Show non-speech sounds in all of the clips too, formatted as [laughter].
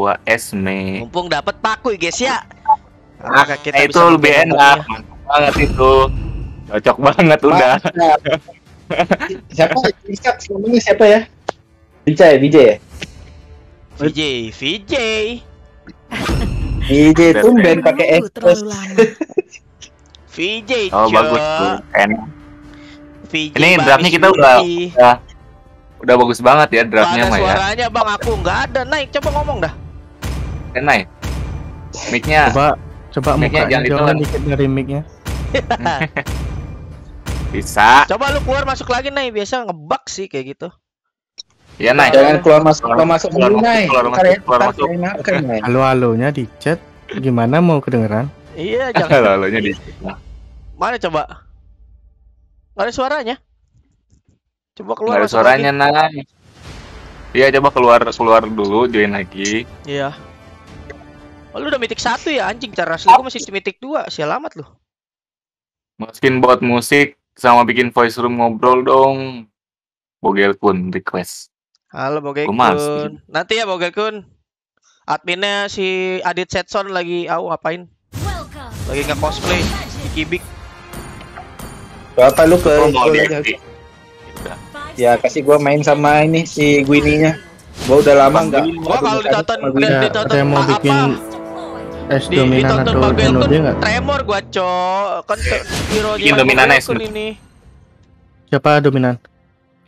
gua Esme. Mumpung dapat paku guys ya. Nah, kita itu bisa lebih menggunakannya. enak, mantap banget itu. Cocok banget udah. Siapa? Siapa namanya siapa ya? Vijay, Vijay ya? VJ, VJ. Vijay Best tumben pakai lama. VJ, Oh Cok. bagus tuh, enak. VJ Ini draftnya kita udah, udah udah bagus banget ya draftnya ada mah ya. suaranya bang, aku nggak ada. Naik, coba ngomong dah. Enak. ya? Mic-nya Coba coba Mic-nya jangan ditelan. dikit dari mic-nya. [laughs] bisa. Coba lu keluar masuk lagi Nay, biasa ngebug sih kayak gitu. Ya naik. Jangan keluar masuk Keluar masuk keluar dulu masuk, Nay. keluar masuk, ya, keluar masuk. Nay. [laughs] Halo-halonya di chat. Gimana mau kedengeran? Iya, [laughs] jangan. Lalunya di Mana coba? Ada suaranya. Coba keluar ada suaranya lagi. naik. Iya coba keluar keluar dulu join lagi. Iya. Oh, lu udah mitik satu ya anjing cara asli gua masih mitik dua sial amat lu Masukin buat musik sama bikin voice room ngobrol dong. Bogel kun request. halo Bogekun masukin. nanti ya Bogekun adminnya si Adit Setson lagi au ngapain lagi nge cosplay di Kibik Apa lu ke Oh. Ya kasih gua main sama ini si Gwininya. Gua udah lama enggak. gua kalau ditonton ditonton ada yang mau apa es di, dominan atau NOD nggak? tremor gua cok kan hero Bikin dominan es, ini Siapa dominan?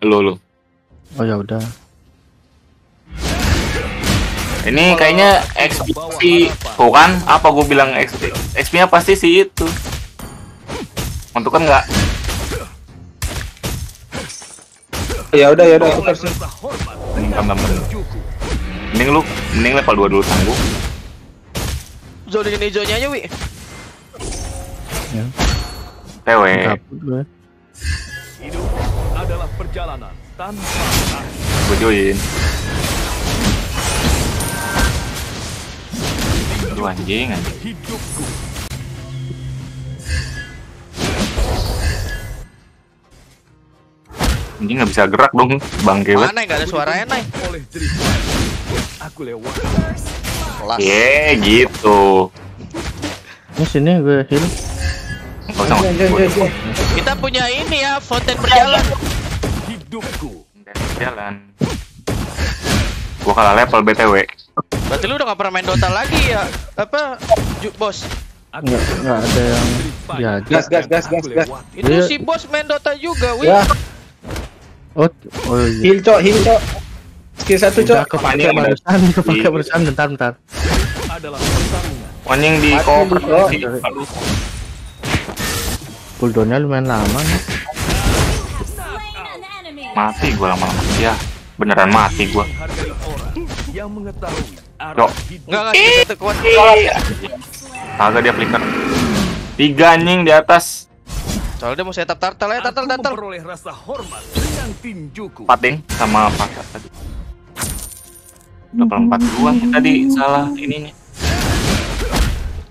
Lu lu. Oh ya udah. Ini kayaknya XP tuh kan apa gue bilang XP XP nya pasti sih itu untuk kan nggak Ya udah ya udah tukar sih. mending tambah mending mending lu mending level 2 dulu tangguh zona hijaunya aja wi Ya. Takut gue. Hidup adalah perjalanan tanpa akhir. gue join Aduh anjing anjing Hidupku anjing nggak bisa gerak dong bangke banget mana nggak ada suaranya Nay. Aku lewat. Kelas ye gitu Ini sini gue heal. anjing, anjing. kita punya ini ya fonten berjalan Hidupku jalan gua kalah level btw berarti lu udah gak pernah main Dota lagi ya apa bos Aku Nggak nggak ada yang diajak. Gas gas gas gas gas. itu Iya. si bos main Dota juga wih Ya, Oh oh iya. heal cok, heal cok. Skill satu cok. kepake barusan, kepake Iya. barusan bentar bentar. adalah pertarungan. anjing di cover. Cooldownnya lumayan lama nih. mati gua lama-lama ya beneran mati gua yang mengetahui arah Cok. enggak enggak kita tuh kuat Kagak dia flicker. Tiga anjing di atas. soalnya dia mau setup turtle ya turtle Aku turtle memperoleh rasa hormat dengan tinjuku. Empat ding sama pasar tadi. Level empat dua tadi salah ininya.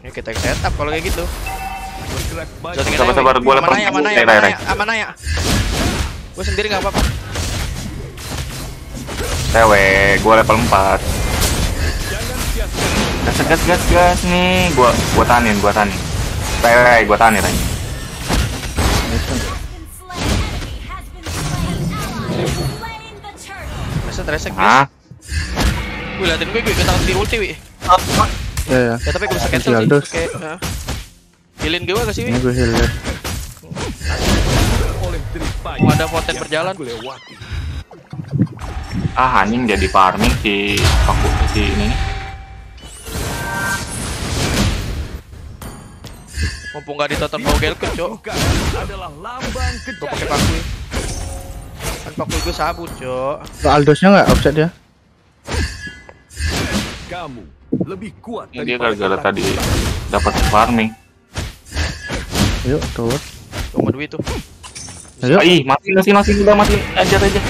ini kita setup kalau kayak gitu Bergerak maju. Zotingin Sabar, aja, sabar, Wi. gua mana ya mana ya mana ya Ah, mana ya gue sendiri nggak apa-apa TW, gua level empat. Jangan sia-siakan Gas gas gas gas nih. Gua gua tanin, gua tanin. Rai, gua tanin Rai. reset reset guys Wih liatin gue gue kita di ulti wi Ya ya. ya tapi gue bisa cancel sih Aldos. oke nah. healin gue gak sih Ini wi gue heal ya. Mau ada konten berjalan. Ah anjing jadi farming si aku si ini nih. mumpung gak ditonton bogel ke cok Bukan adalah lambang gue pakai kejayaan. paku kan paku gue sabut cok Aldosnya nggak offset ya? Kamu lebih kuat Ini dia gara-gara tadi dapat farming. Ayo turun. Tunggu duit tuh Ayo. Ih, mati mati mati udah mati ajar aja.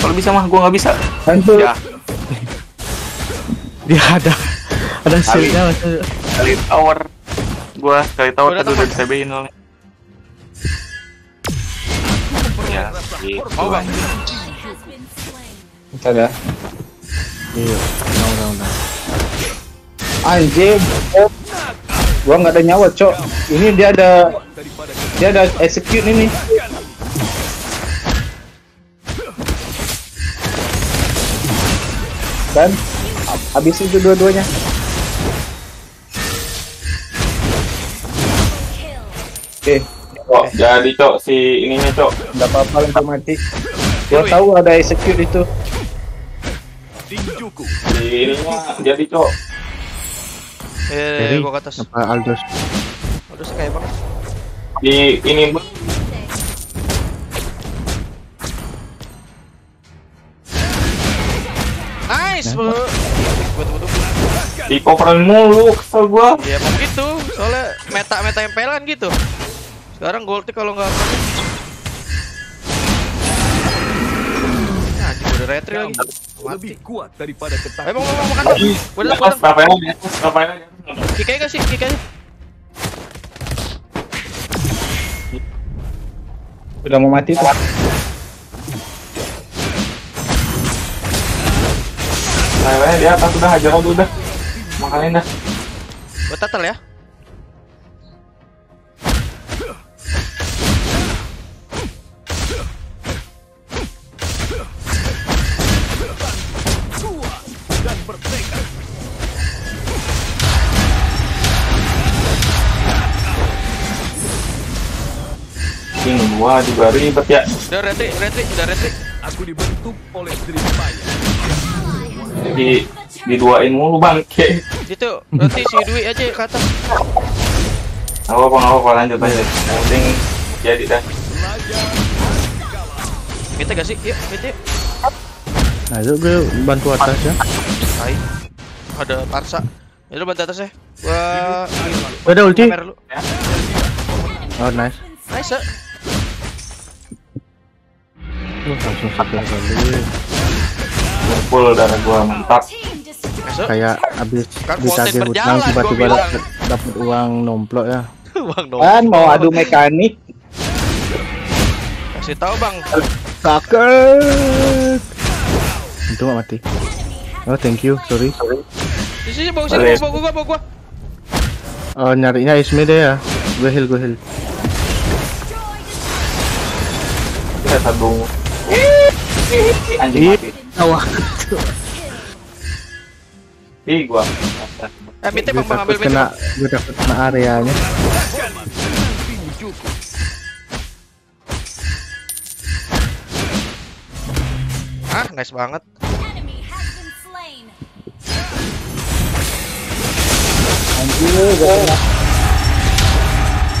Kalau bisa mah gua nggak bisa. Bantu. Ya, Dia ada ada Kali. shieldnya masih. sekali tower. Gua sekali tower tadi udah teman. bisa bein soalnya. Ya, gitu. mau bang Bentar ya. Iya. Udah udah udah. Anjing. Oh. Gua nggak ada nyawa, Cok. Ini dia ada dia ada execute ini. Dan hab- habis itu dua-duanya. Oke, Cok, jadi cok si ininya cok. nggak apa-apa dia mati. Gua tahu ada execute itu. tinjuku. Si ininya jadi cok. Eh, Jadi gua ke atas. apa Aldos? Udah kayak banget. Di ini Bu. Nice. Betul betul. di coveran mulu kesel gua. Ya emang gitu, soalnya meta-meta empelan gitu. Sekarang Gold kalau nggak Nah, udah retri lagi. Lebih kuat daripada ketakutan. bang, bang, bang, makan. Gua gua atas datang. Kick aja sih, kick aja. Udah mau mati tuh. Nah, di atas udah hajar aja udah. Makanin dah. Gua tatel ya. King gua juga ribet ya. Udah retri, retri, udah retri. Aku dibentuk oleh Drimpaya. Di diduain mulu bangke. [laughs] Itu, nanti si Dwi aja ke atas. Apa apa apa lanjut aja. Yang penting jadi dah. Kita gak sih? Yuk, kita yuk. Nah, yuk gue bantu atas ya. Hai. Ada Tarsa. Ya lu bantu atas ya. Gua ada ulti. Oh, nice. Nice. Langsung sebelah kali. Kumpul darah gua mantap. Ya. Kayak abis Kan ditagih hutang tiba-tiba dapat dapat uang nomplok ya. [laughs] Kan mau adu mekanik. Kasih tahu Bang. Sakit. Untung gak mati. Oh, thank you. Sorry. Di sini bawa sini bawa gua bawa gua. Oh, nyarinya Ismi deh ya. Gue heal, gue heal. Kita satu. Anjing mati. Awah. Ih gua. Eh, Bang, ambil mite. kena, takut kena areanya. Ah, nice banget. Anjir, gua kena.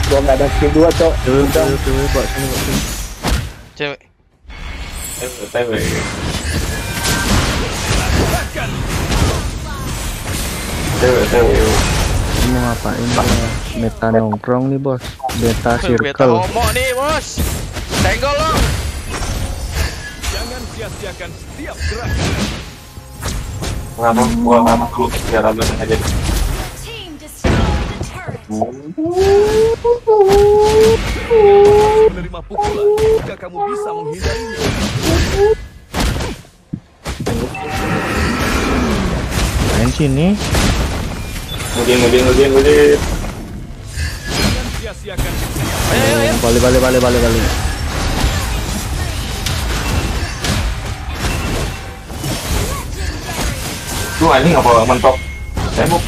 Gua ada skill dua, Cok. Tuh, tuh, tuh, buat sini, buat sini. Cewek. TW. TW TW. Ini mau ngapain ya? Meta nongkrong nih bos. Beta Beta circle. homo nih, Bos. Tenggol lo. Jangan sia-siakan setiap gerakan. Kenapa gua makhluk biar abis aja. Menerima pukulan jika kamu bisa menghindarinya. Main sini. Ngudin ngudin ngudin ngudin. Balik, balik, balik, balik, balik. Tuh anjing apa mentok. Tembok.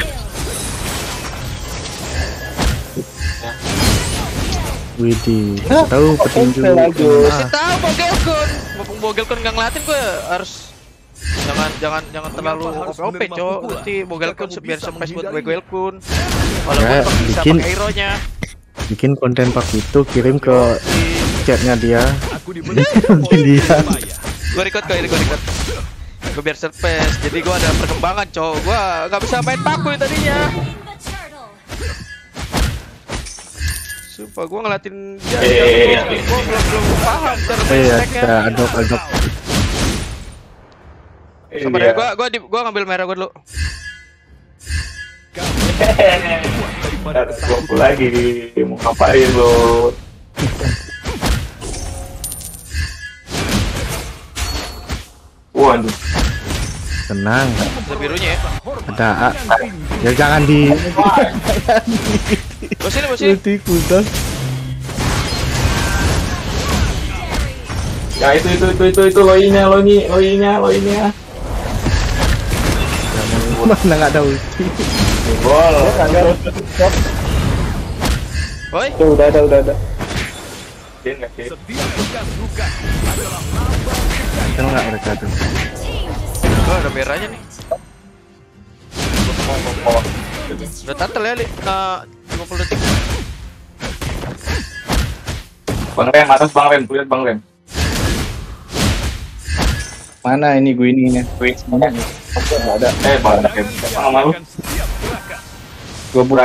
Widih. Tahu petinju. Ah, tahu Bogelkun. Mumpung Bogelkun nggak ngeliatin gue harus jangan jangan jangan terlalu OP pukulan? nanti Bogelkun Kamu biar surprise buat. Bogelkun. Walaupun Ya, Pak bisa bikin- pakai hero-nya bikin konten pak itu kirim ke chatnya dia. Aku Dia. Gue record kok ini gue record gue biar surprise jadi gue ada perkembangan cowok. Gue nggak bisa main paku yang tadinya. Sumpah gue ngeliatin dia. Eh, gue belum belum paham cara main Eh Sabar ya, gua gua di gua ngambil merah gua dulu. Ntar gua lagi mau ngapain lo? Anjing. tenang. Ada birunya ya. Ada A. Ya jangan di Bos sini, bos sini. Ya itu itu itu itu itu loinya loinya loinya loinya. Mana nggak ada ulti. Gol. Woi, Tuh, udah ada, udah ada. Dia nggak sih? Kan nggak mereka tuh. oh, ada merahnya nih. Udah tatel ya, Li. Nah, 50 detik. Bang Rem atas Bang Rem, lihat Bang Rem. Mana ini gue ini? Gue mana? Nggak ada. Eh Bang Rem, mana malu? Gue buka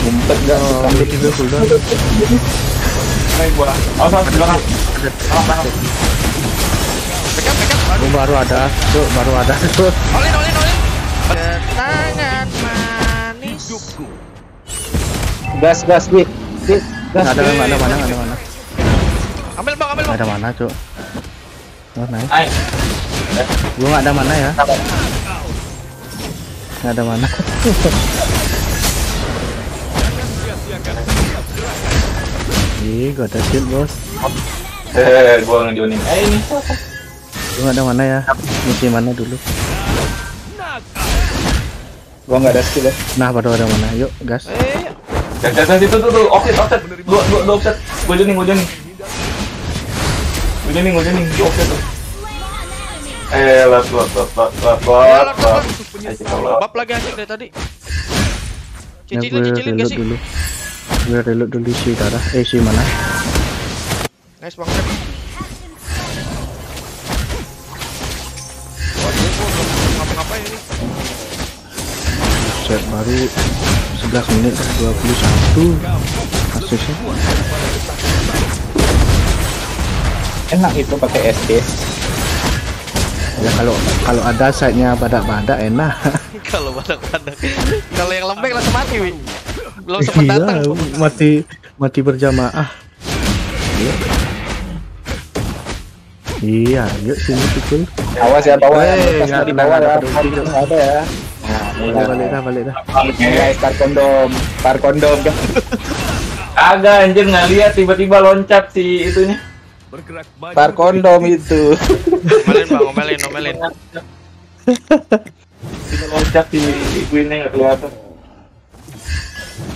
rumput. Ya, gue cooldown. Hai gua. Awas awas belakang. Baru ada, tuh baru ada. Olin, olin, olin. Kenangan manis. Gas, gas, gas. Nggak ada mana mana ada mana. Ambil bang, ambil bang. ada mana cuk. Oh nice. Hai. Gua nggak ada mana ya. Nggak ada mana. [laughs] Ih, gua ada shield bos. Eh, gua ngejonin. Eh ini. Gua nggak ada mana ya. Misi mana dulu. Gua nggak ada skill ya. Nah, baru ada mana. Yuk, gas. Eh, dan itu tuh tuh offset offset. Dua dua dua offset. Gua jonin gua jonin. Jonin gua jonin. Di offset tuh. Eh, lot, lot. lot. Eh, kita lot. bab lagi anjing dari tadi. Ya, Cicilin, gue cicilin gak reload sih? dulu. Gue reload dulu si darah. Eh, si mana? Nice banget. Ngapa-ngapain ini. Set baru 11 menit 21 Asisnya Enak itu pakai SD. Ya kalau kalau ada side-nya badak-badak enak [laughs] Kalau badak-badak. Kalau yang lembek langsung mati, Wi. Belum sempat Iya datang. mati mati berjamaah Iya, yuk sini pikul. Awas ya bawah ya. Eh, nggak di bawah ya. ada ya. Balik, balik dah, balik dah. Guys, tar kondom, tar kondom. Agak anjir nggak lihat tiba-tiba loncat si itunya. Bergerak maju. Tar kondom itu. Omelin, Bang, omelin, omelin. Tiba loncat si Queen-nya nggak kelihatan.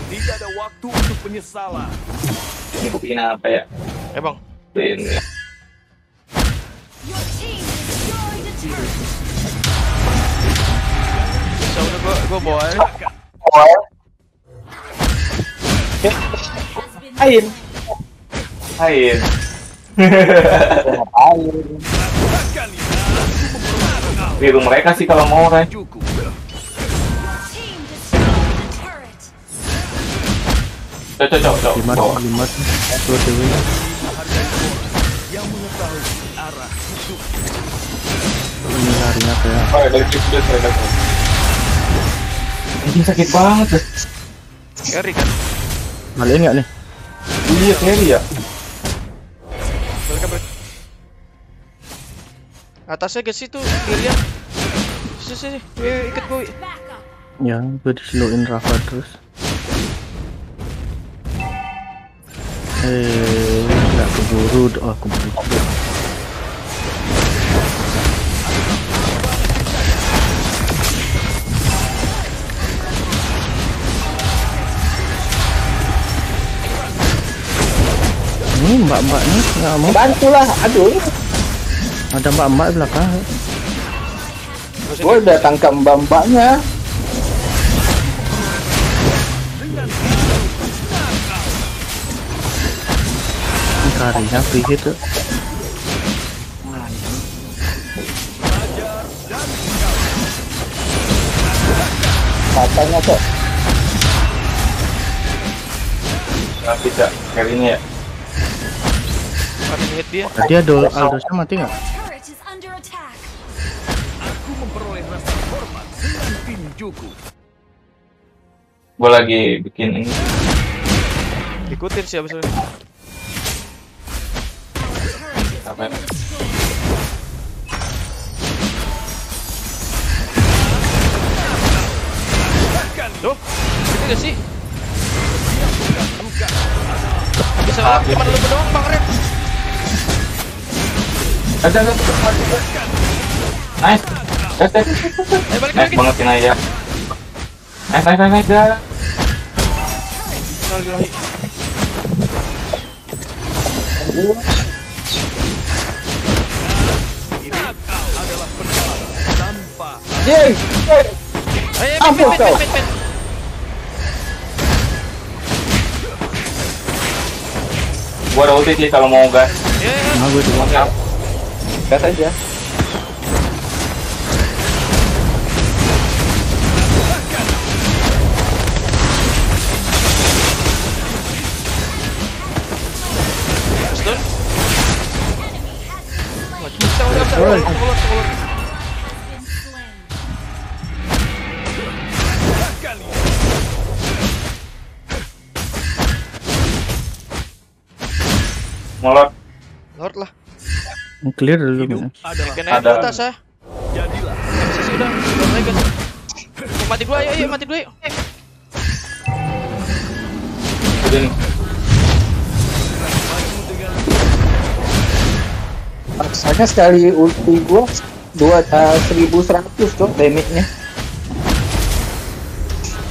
Tidak ada waktu untuk penyesalan. Ini kopiin apa ya? Eh, Bang. Ya. Bisa udah gua gua bawa aja. Ain. Ain. Biru mereka sih kalau mau Ray. cukup. Cocok cocok cocok. Limat, Bawa. limat. Dewe. Yang mengetahui arah hidup. Ini larinya kayak Oh, dia saya dapat. Ini sakit banget. Carry kan. balik nggak nih? Iya, carry ya. Atasnya ke situ, kirian. Sini sini, ikut gue. Ya, gue dislowin Rafa terus. Eh, nggak keburu, oh keburu. Ini mbak-mbaknya nggak mau. Bantulah, aduh. Ada mbak-mbak di belakang. Gue udah tangkap mbak-mbaknya. Ini Karinya free hit tuh. Katanya kok. Nggak bisa carry-nya ya. Ada hit dia. Tadi ada Aldosnya mati nggak? Gue lagi bikin ini. Ikutin sih abis ini. Apa sih? Bisa cuma ya. lu doang Bang Red. Ada ada nice? Nice. Eh. Nice banget aja. Ya. Nice, nice, nice, nice. Lagi Ampun, kau. pit, pit. Gua ada ulti sih kalau mau gas. Nah, gue dulu. Oke. Gas aja. Clear dulu. Di Ada. atas ya. jadilah Sisi udah. Oh, Mati dulu ayo, ayo mati dulu ayo. Udah nih. Rasanya sekali ulti gua dua uh, 1100 cok damage-nya.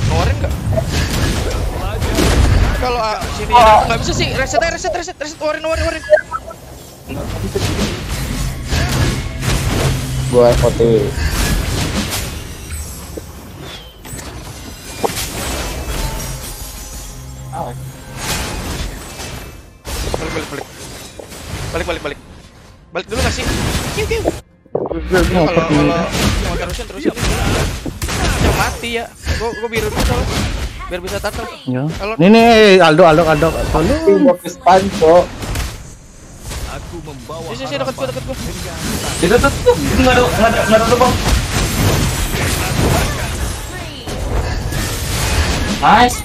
Nggak? Kalau ah, sini nggak bisa sih. Reset reset, reset, reset. Warin, warin, warin. Gua OTW. Balik, balik, balik. Balik, balik, balik. Balik dulu sih? Kiu, kiu. Gue mau kalau kalau mau terusin terusin. Ya mati ya. Gua gua biru dulu. Biar bisa tatel. Ya. Nih nih Aldo Aldo Aldo. Aldo. Cok. Aku membawa sisi sisi dekat gua dekat gua. Itu tuh tuh itu nggak ada nggak ada nggak ada lubang. Nice.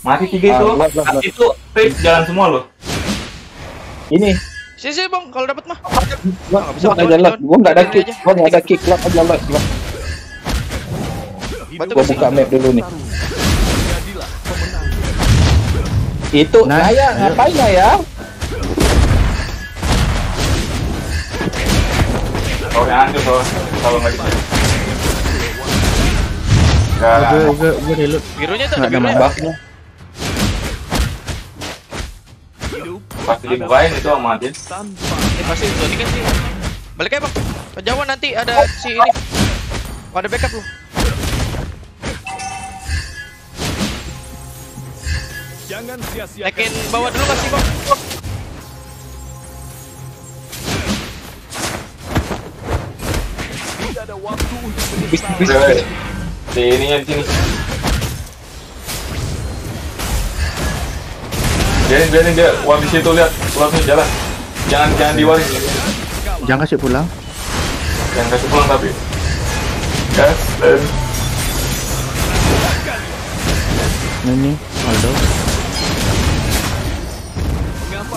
Mati tiga itu. Ah, lord. Itu trip jalan semua loh. Ini Sisi bang kalau dapat mah. gua nggak bisa, gua jalan. Gua nggak ada kick. aja. Gua nggak ada kick. Lock aja. Bantu Gua buka map dulu nih. jadilah pemenang Itu Nah, Naya ngapain Naya? Hancur kalau nggak bisa. Gue gue gue reload. Birunya tuh ada Nggak ada birunya. Buffnya. hidup Pasti dibukain itu sama Adin. tanpa Eh pasti Johnny kan sih. Balik aja bang. Nanti ada si ini. Oh, ada backup lu. jangan sia-siakan Naikin bawah dulu kasih bang. Bis bis. Udah, Di ininya di sini. Biarin biarin dia wah di situ lihat ulangnya jalan. Jangan jangan diwarin. Jangan kasih pulang. Jangan kasih pulang tapi. Gas dan nih Aldo.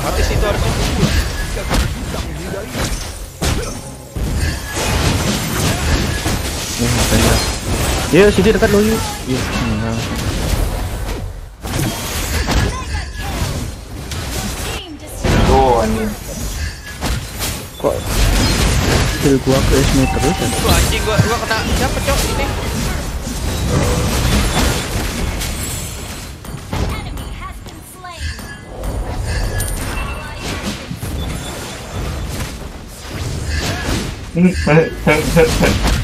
Mati situ harusnya. Makanya. Yuk sini dekat lo yuk. Iya. enggak. Anjing. Kok kill gua ke Esme terus ya? Tuh anjing gua gua kena siapa cok ini? Enemy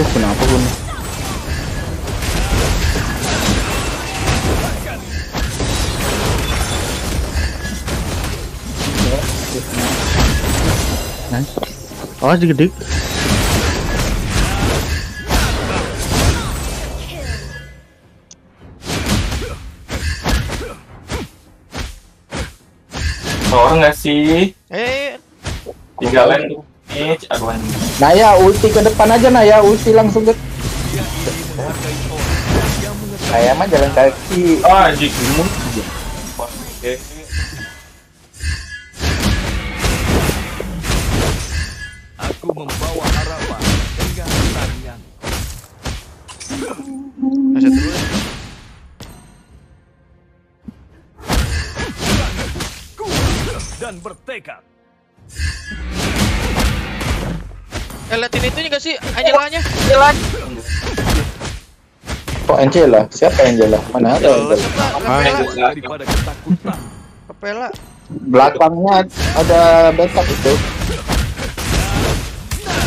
Wah kenapa gua? nih? Nice. Awas digedik. Orang nggak sih? Eh, Tinggalin Eh, aduan. Nah, ya, ulti ke depan aja Naya ulti langsung ke. Saya mah jalan kaki. Ah, anjing ilmu. Oke. Aku membawa harapan kegiatan yang. Masih terus. Dan bertekad. Eh liatin itunya gak sih Angelanya? Kok Angela? Siapa Angela? Mana ada Angela? Daripada ketakutan. Belakangnya ada backup itu.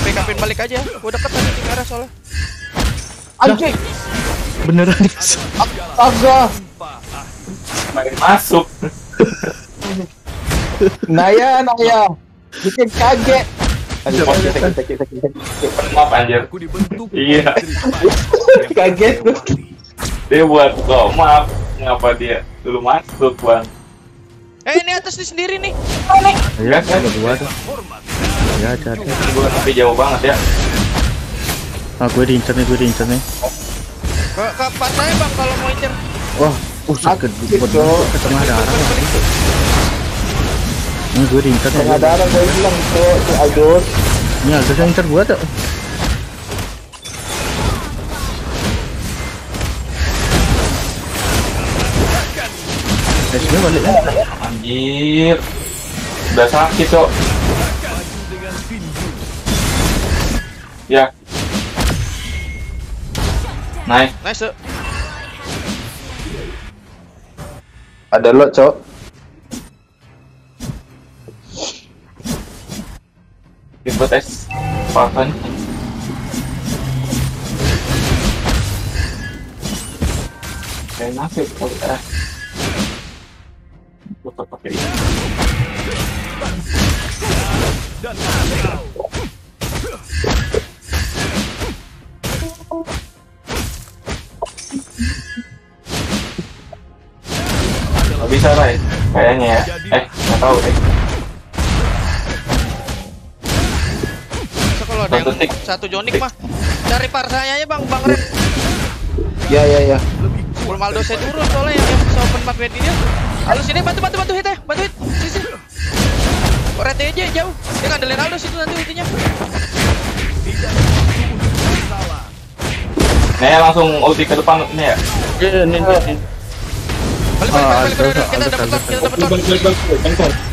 Backupin balik aja. Gua deket tadi di merah soalnya. Anjing. Beneran Astaga. Main masuk. Naya, Naya. Bikin kaget. Aduh, sakit, sakit, sakit, sakit, sakit. Maaf anjir. Aku dibentuk Iya. [laughs] Kaget gua. Dia buat kok maaf ngapa dia dulu masuk bang. Eh ini atas nih sendiri nih. Ya, ada dua tuh. Hormat. Ya, ada. Gue tapi jauh banget ya. Ah, gue diincer nih, gue diincer nih. Ke ke pantai bang kalau mau incer. Wah, uh, sakit. Sakit, Gue ke tengah darah. Ini gue diincer nih. Tengah darah gue bilang tuh, tuh Agus. Ini agak yang incer gue tuh. Eh, sini balik ya. Anjir. Udah sakit cok. Ya. Nice. Nice. tuh. Ada lo, Cok. Tipe tes. Apa nih? Kayak nasib kalau eh. Lupa pakai ini. Gak bisa Rai. Kayaknya ya. Eh, nggak tahu deh. Satu jonik mah cari parsanya aja bang bang Ren. Ya, ya, ya. Belum Aldo saya turun soalnya yang, yang bisa open map ready dia. Halo sini bantu bantu bantu hit ya, bantu hit. Kok rete aja jauh. Dia ngandelin Aldo situ nanti ultinya. Nih langsung ulti ke depan ini ya. Iya, ini. Balik balik Ah, balik balik. Kita Aldo, dapat kita dapat ton. Balik balik balik.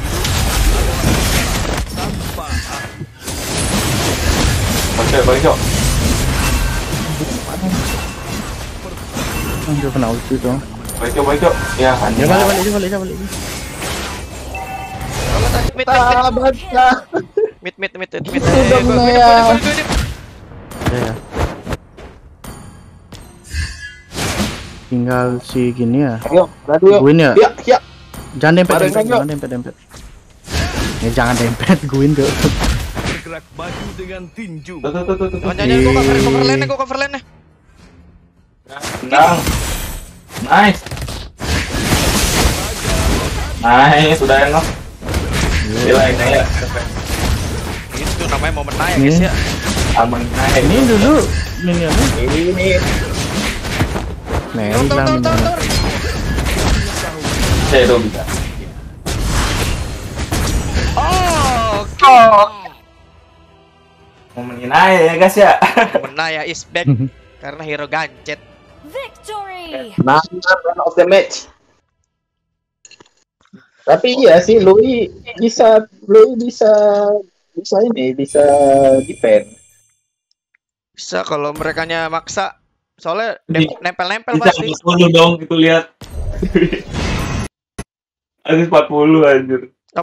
Balik balik cok. Dia kena ulti tuh. Balik cok balik cok. Ya Ya, anjir. balik, balik, mid mid mid mid mid mid mid mid. Tinggal si gini ya. Ayo, radio. Ya. Ya, ya. Jangan dempet, jangan dempet, dempet. Ya jangan dempet, guin tuh. Bergerak maju dengan tinju. Tuh tuh tuh tuh tuh. Jangan jangan gua cover cover lane gua cover lane Tenang. Nice. Nice, sudah enak. Gila ini ya. Itu namanya momen naik Nih. guys ya. Ini dulu minionnya. Ini tor tor tor tor. saya itu bisa. Oh, Momen ini aja ya guys ya. momen Naya is back karena hero gancet. Victory! Mantap, man of the match. Tapi iya sih, Louis bisa, Louis bisa, bisa ini, bisa defend. Bisa kalau mereka maksa. Soalnya Iya. nempel-nempel Bisa pasti. 40 dong itu lihat. [laughs] Habis 40 anjir.